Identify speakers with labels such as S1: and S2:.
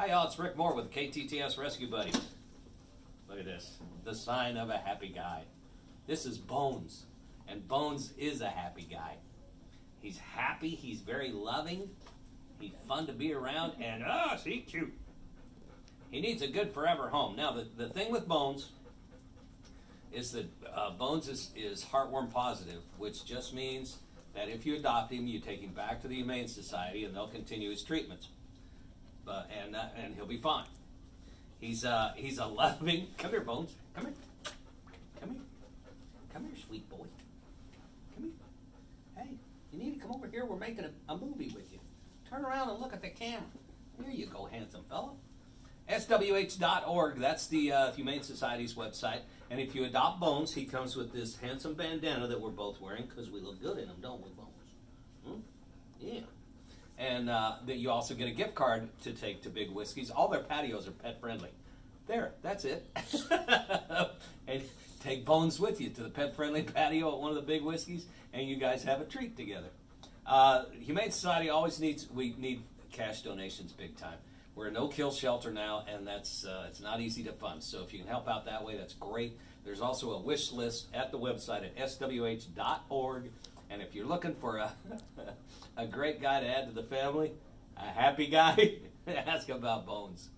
S1: Hi, y'all. It's Rick Moore with KTTS Rescue Buddies. Look at this. The sign of a happy guy. This is Bones. And Bones is a happy guy. He's happy. He's very loving. He's fun to be around. And, oh, see, cute. He needs a good forever home. Now, the, the thing with Bones is that uh, Bones is, is heartworm positive, which just means that if you adopt him, you take him back to the Humane Society and they'll continue his treatments. But, and, uh, and he'll be fine. He's, uh, he's a loving. Come here, Bones. Come here. Come here. Come here, sweet boy. Come here. Hey, you need to come over here. We're making a, a movie with you. Turn around and look at the camera. Here you go, handsome fellow. SWH.org, that's the uh, Humane Society's website. And if you adopt Bones, he comes with this handsome bandana that we're both wearing because we look good in them, don't we, Bones? Hmm? Yeah. Uh, that you also get a gift card to take to Big Whiskey's. All their patios are pet friendly. There, that's it. and take Bones with you to the pet friendly patio at one of the Big Whiskey's, and you guys have a treat together. Uh, Humane Society always needs, we need cash donations big time. We're a no-kill shelter now, and that's uh, it's not easy to fund. So if you can help out that way, that's great. There's also a wish list at the website at swh.org. And if you're looking for a, a great guy to add to the family, a happy guy, ask about Bones.